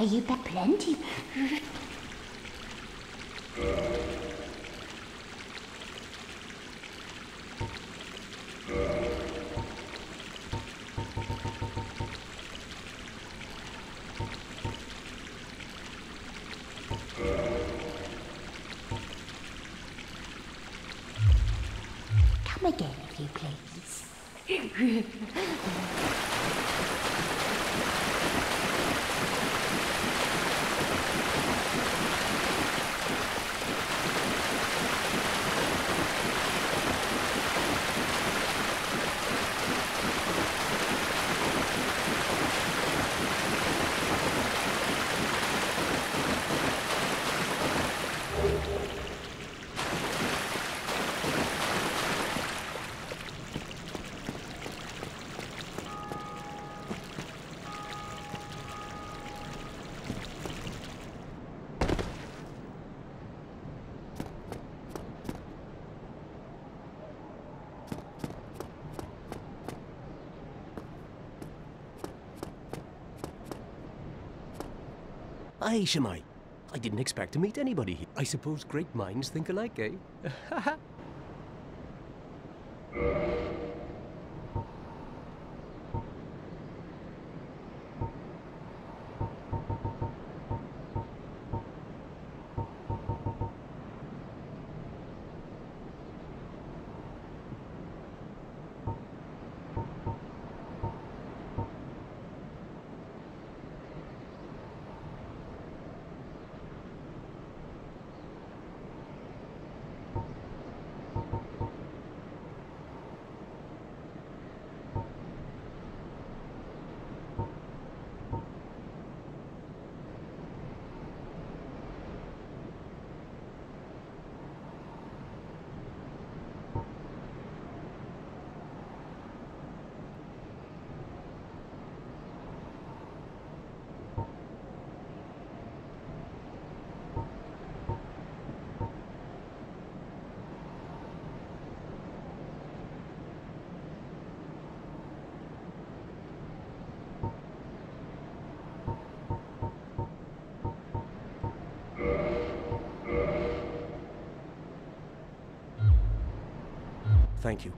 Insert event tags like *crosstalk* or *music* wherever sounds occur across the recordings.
I you'd bet plenty. Aye, Shemai. I didn't expect to meet anybody here. I suppose great minds think alike, eh? *laughs* *laughs* Thank you.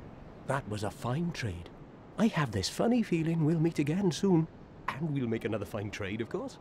That was a fine trade. I have this funny feeling we'll meet again soon. And we'll make another fine trade, of course.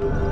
you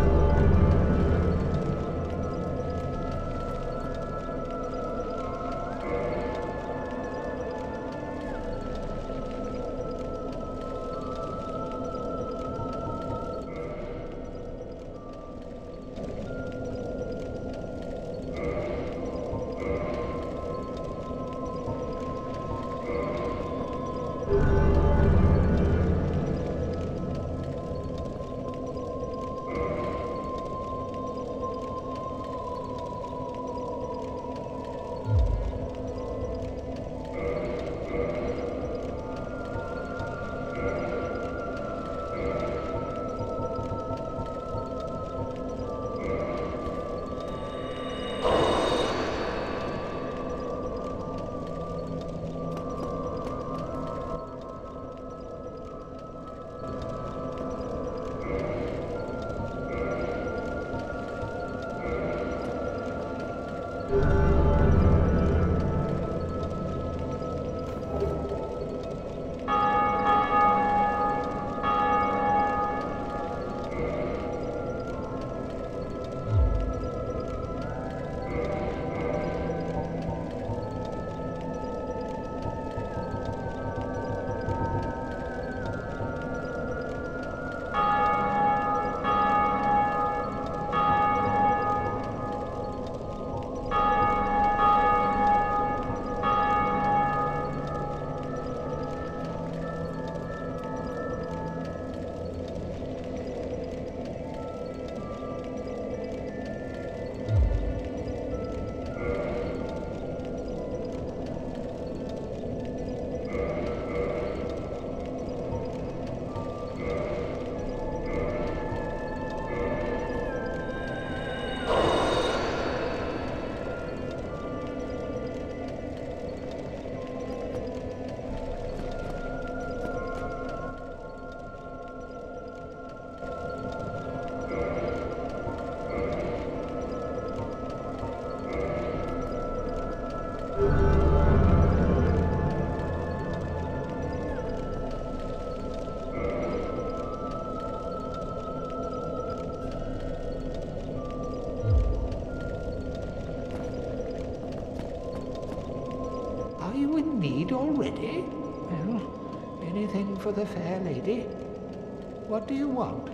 the fair lady. What do you want?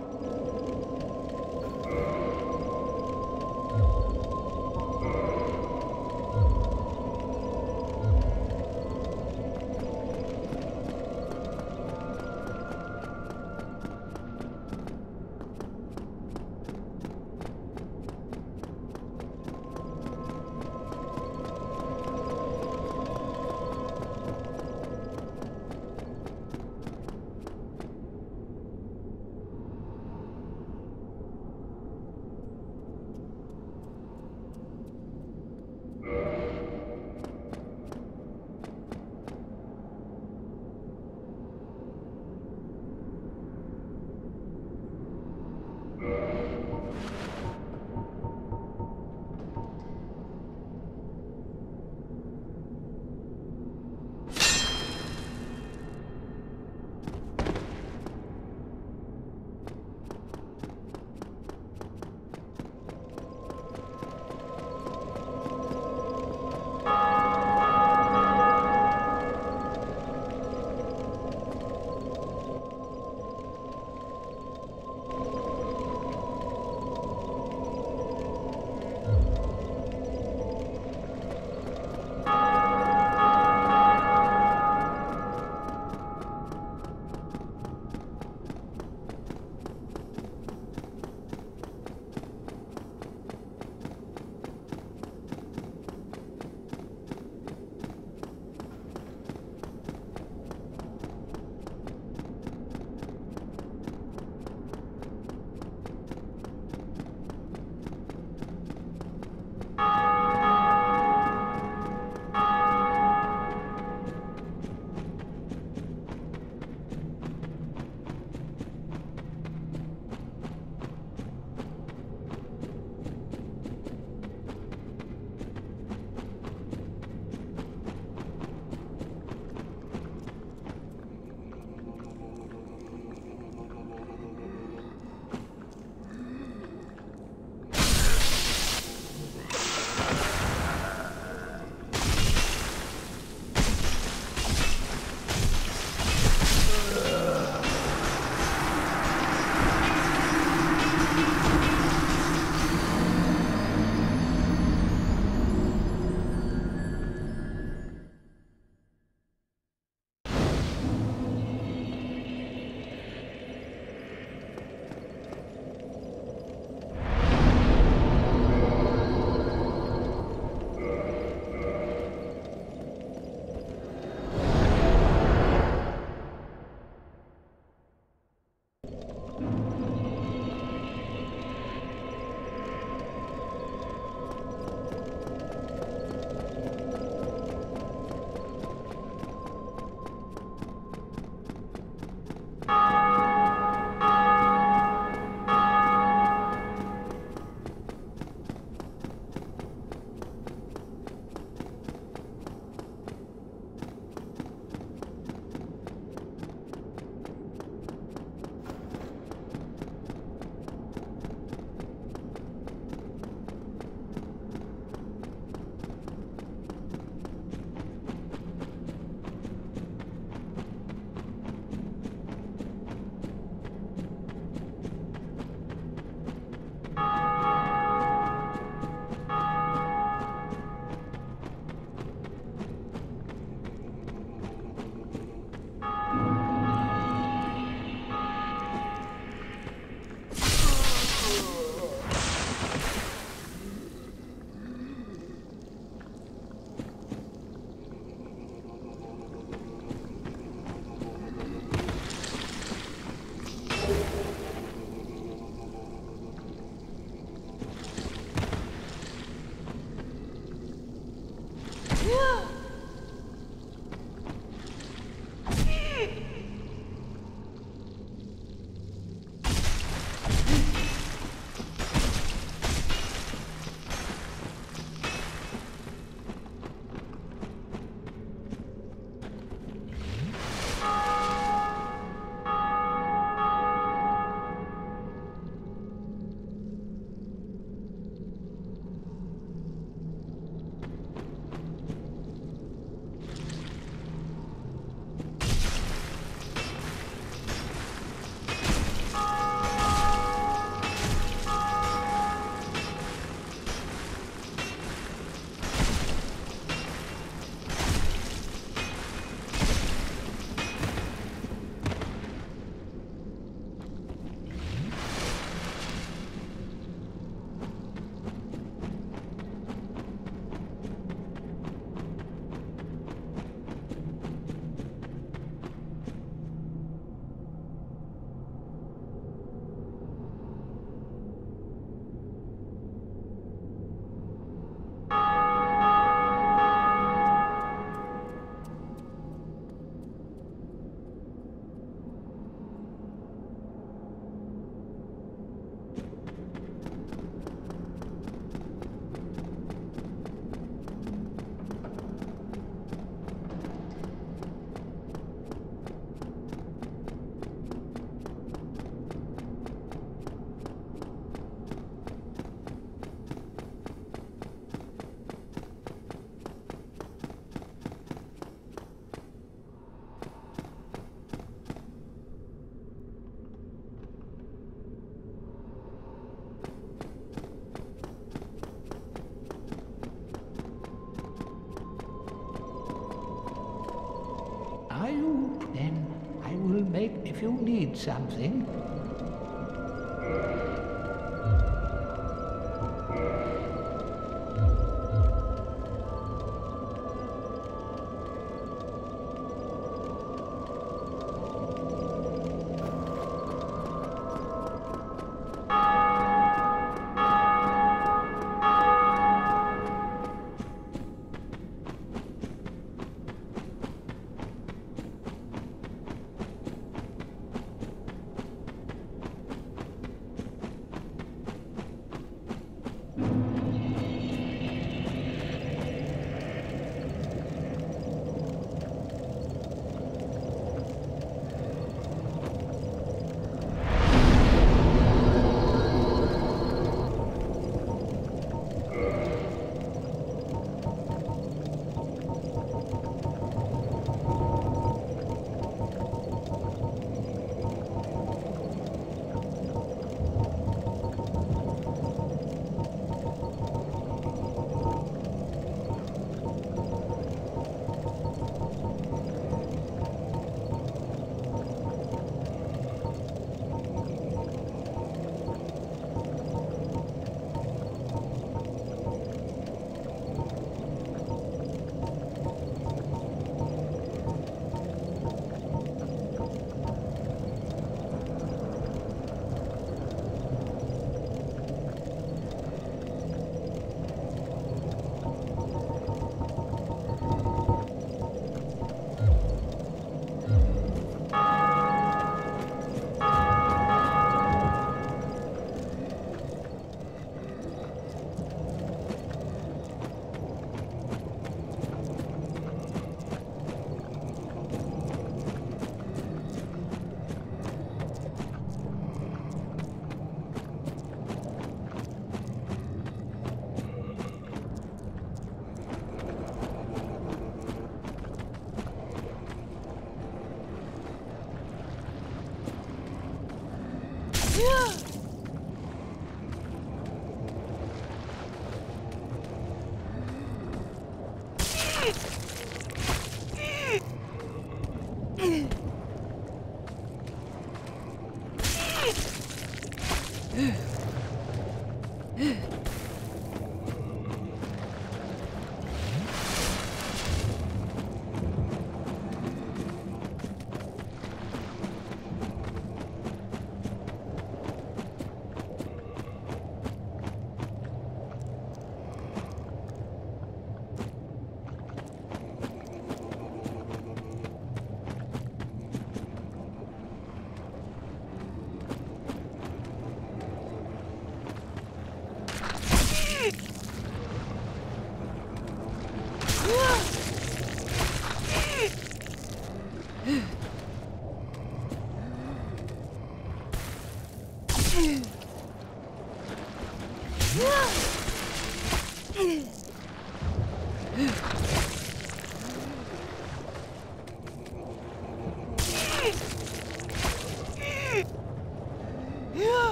Something.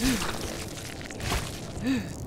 Hmm.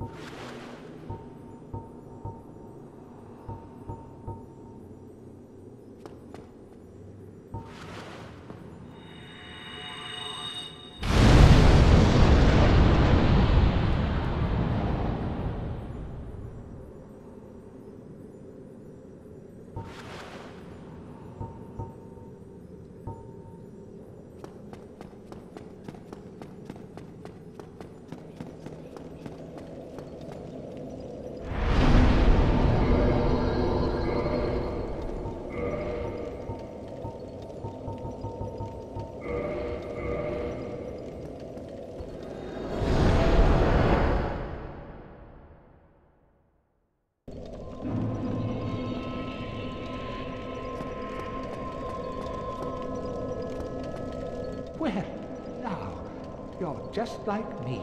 you just like me.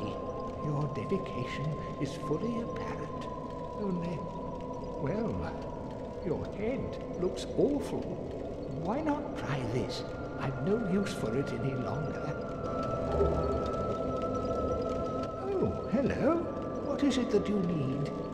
Your dedication is fully apparent. Only, well, your head looks awful. Why not try this? I've no use for it any longer. Oh, hello. What is it that you need?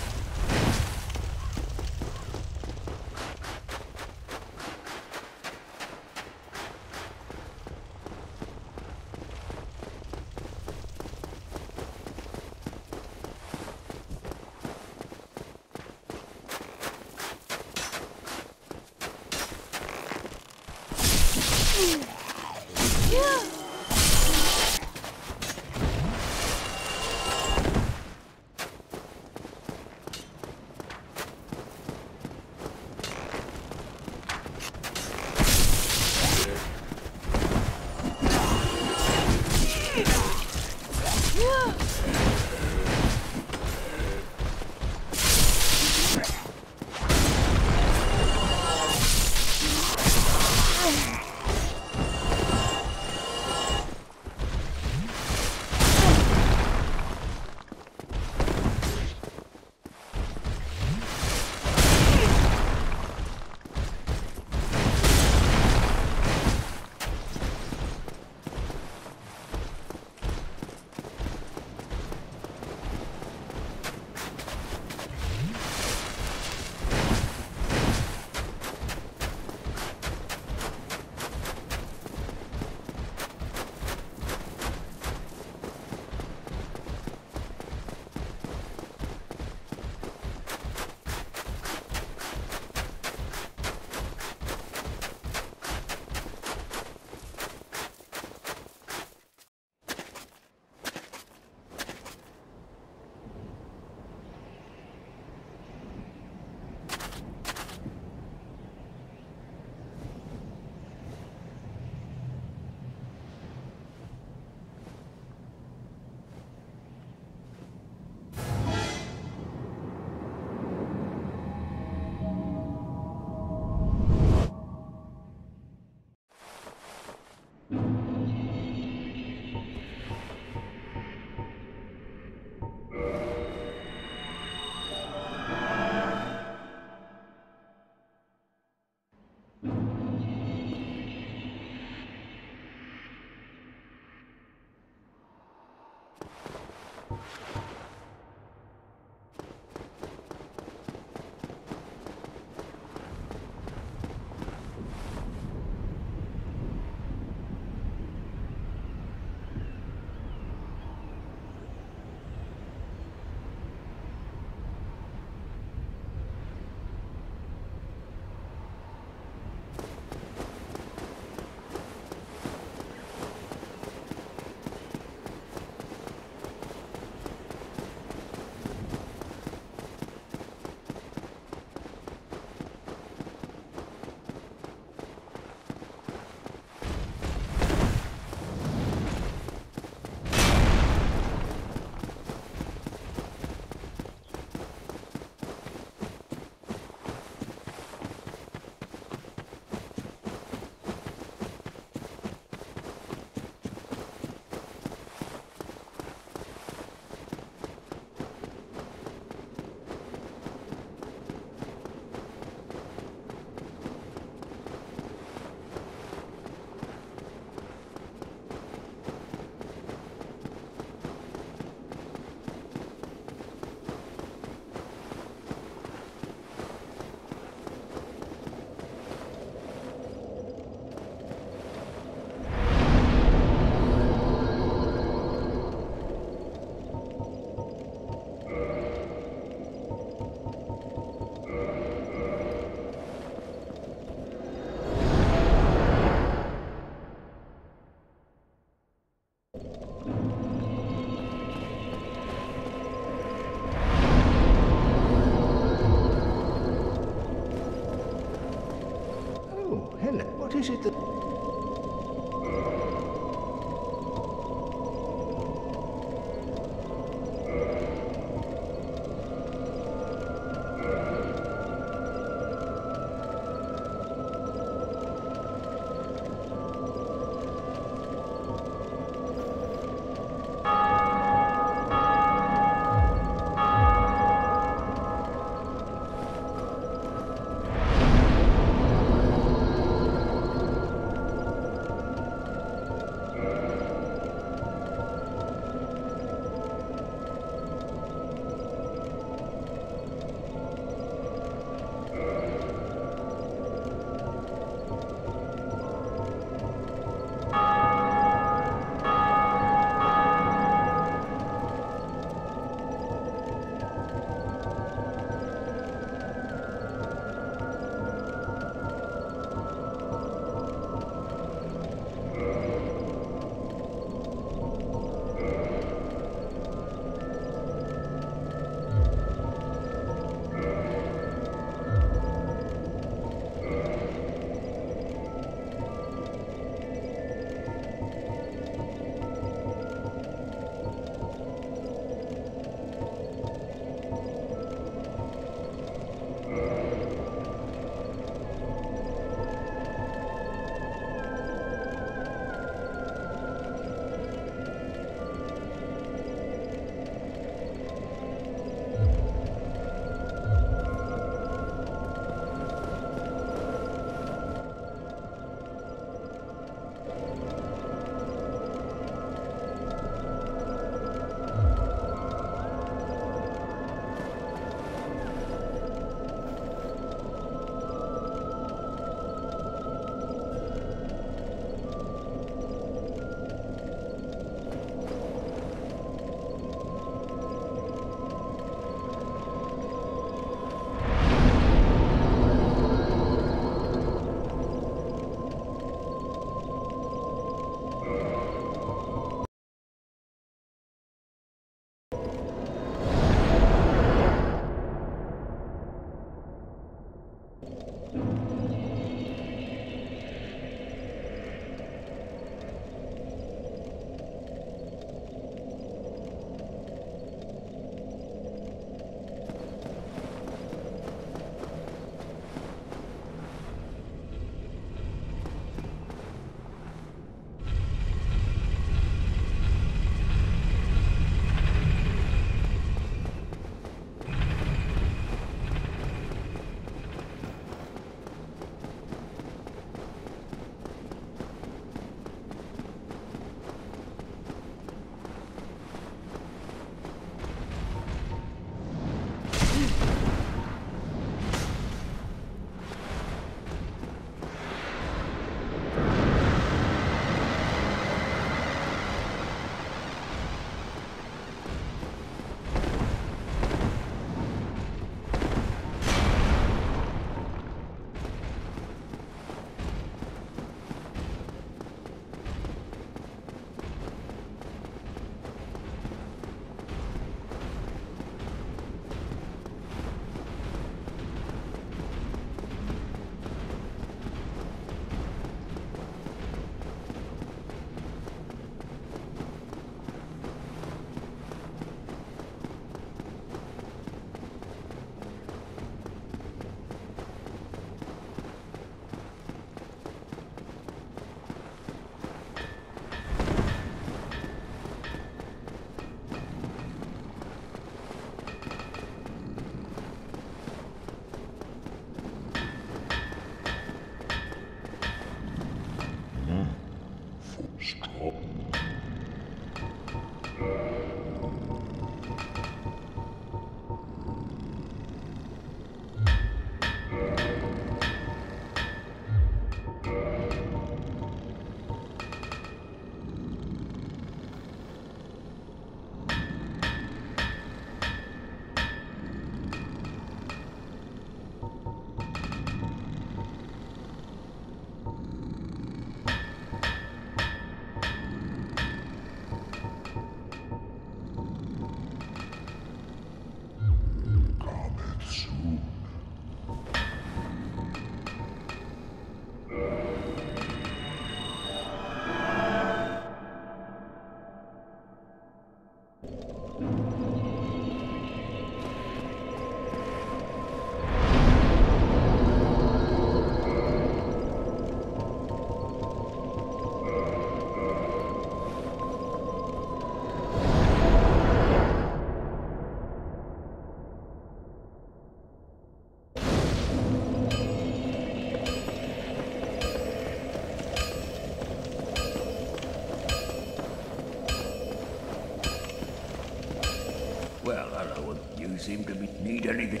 Seem to be, need anything.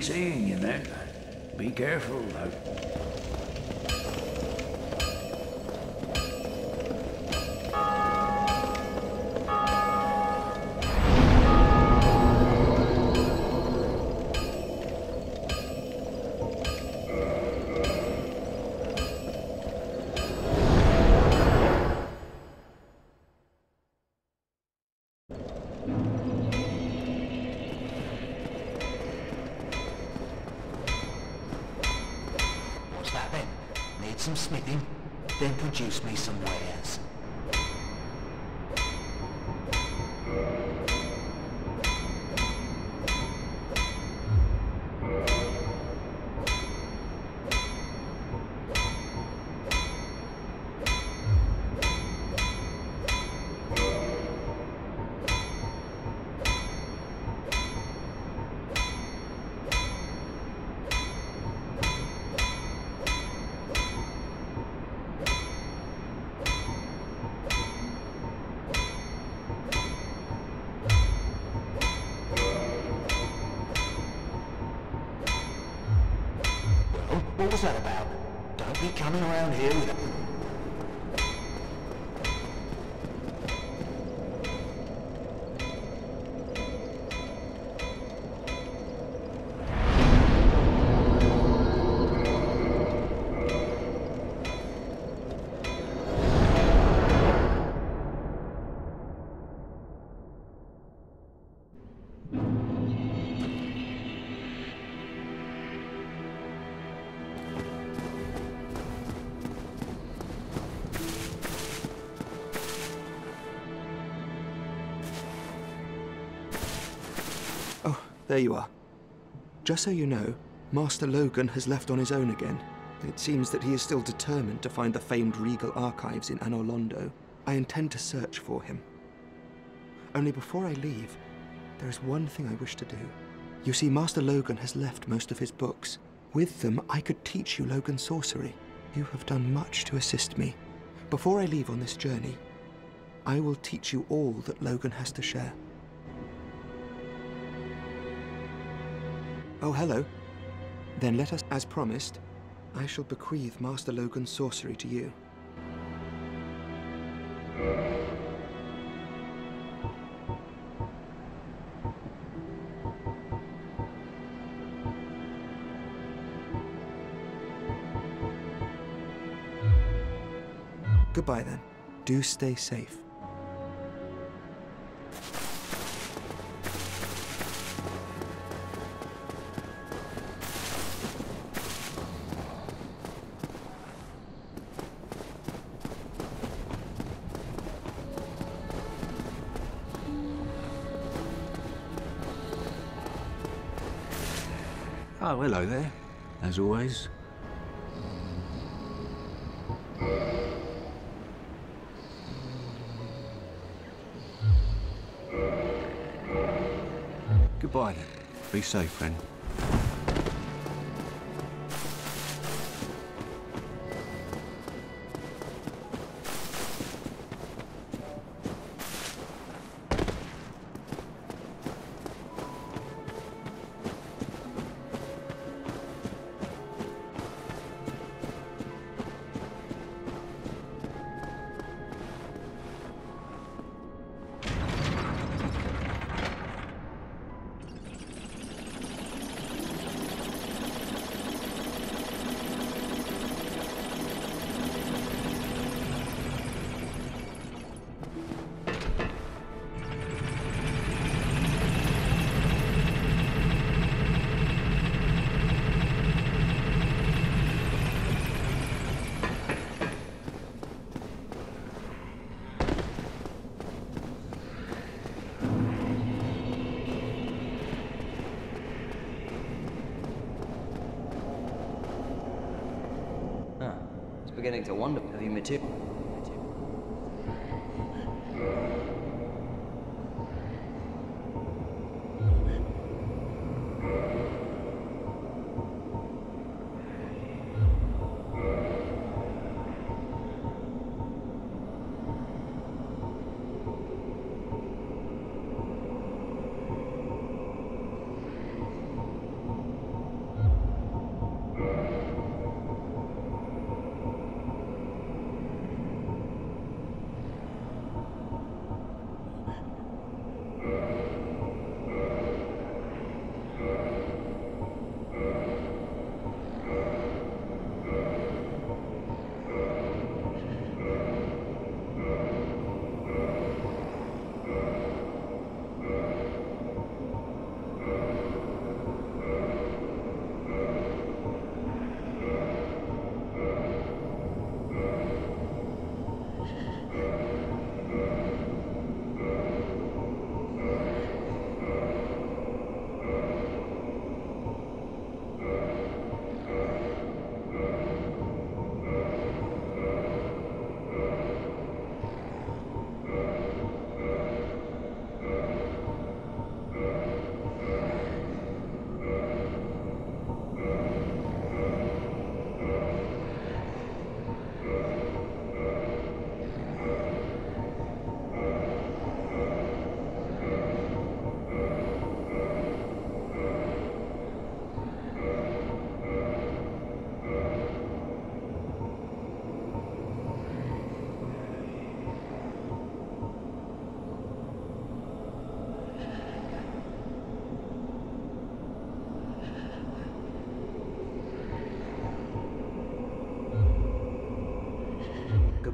Seeing you then. Be careful, Then produce me some wares. Was that about? Don't be coming around here with a... there you are. Just so you know, Master Logan has left on his own again. It seems that he is still determined to find the famed regal archives in Anor Londo. I intend to search for him. Only before I leave, there is one thing I wish to do. You see, Master Logan has left most of his books. With them, I could teach you Logan sorcery. You have done much to assist me. Before I leave on this journey, I will teach you all that Logan has to share. Oh, hello. Then let us, as promised, I shall bequeath Master Logan's sorcery to you. Goodbye then. Do stay safe. Oh, hello there. As always. Goodbye then. Be safe, friend. Beginning to wonder have you material.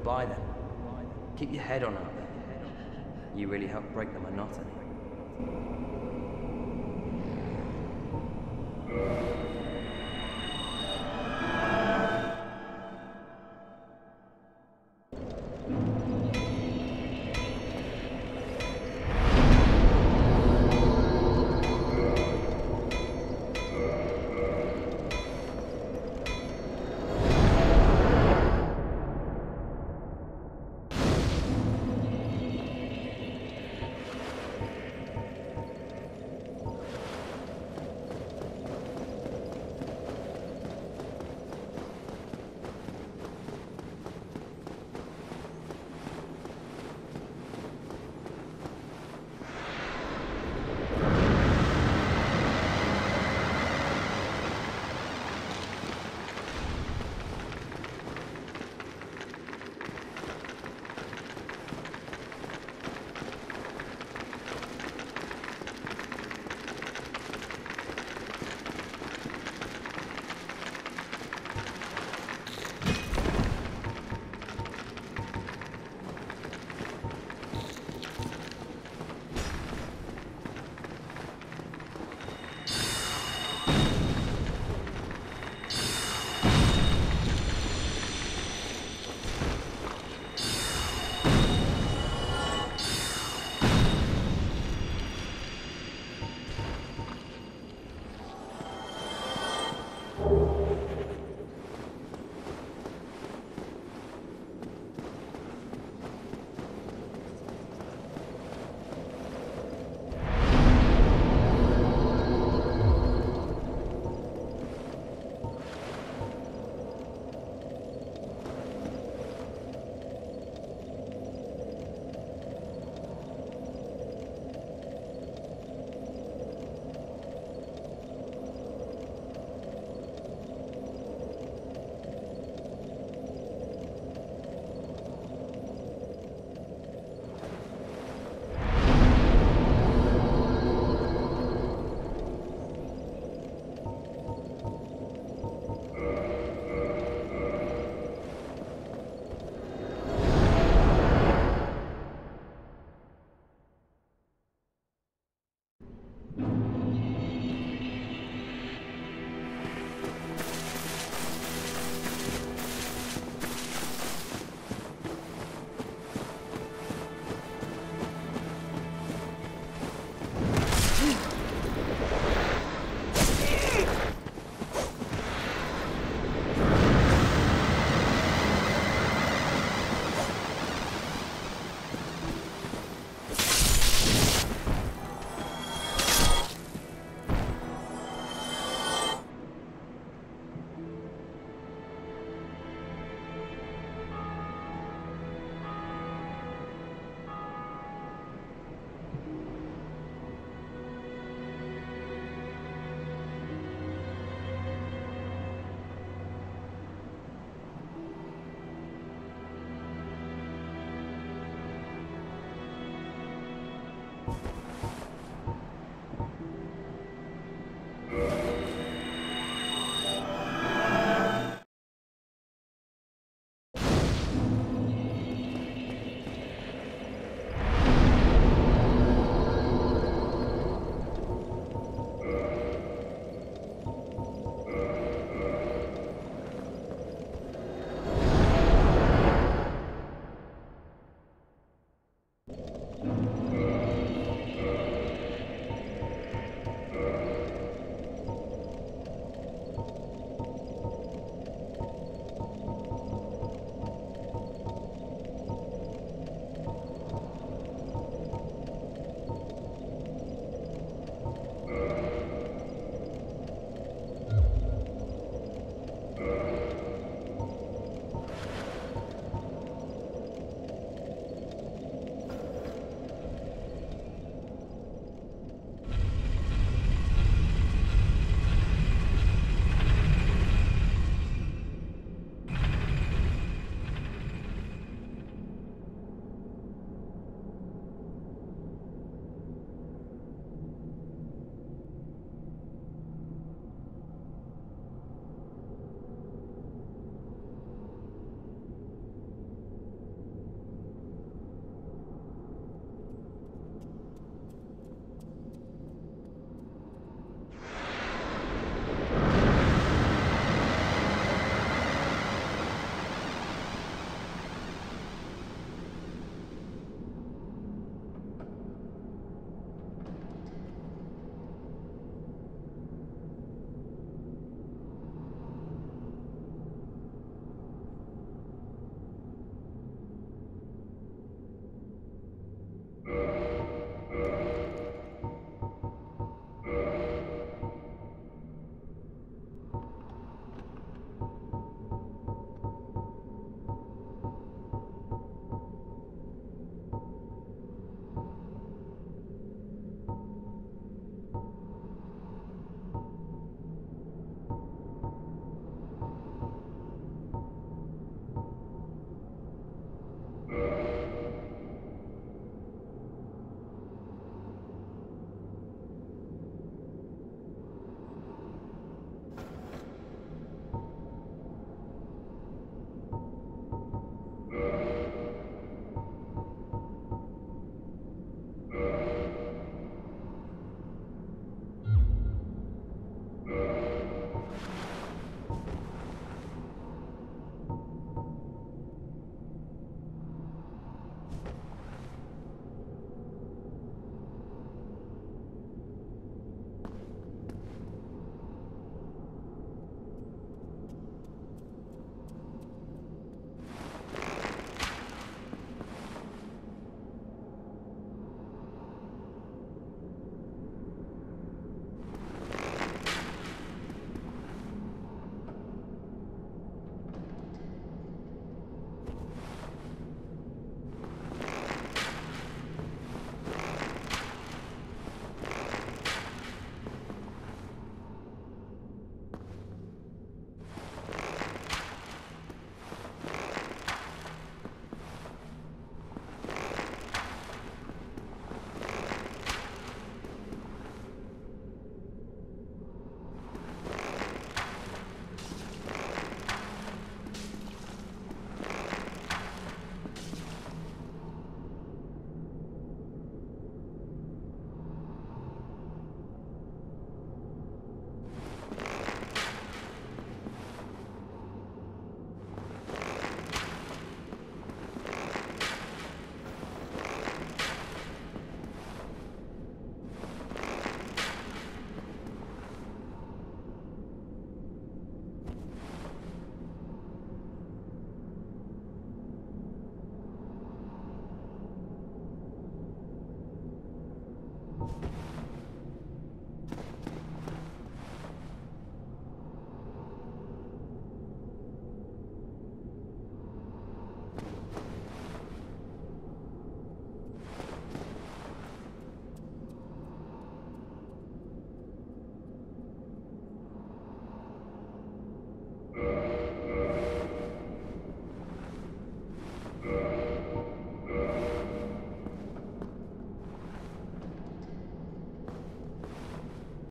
Goodbye then. Keep your head on there. You really helped break the monotony.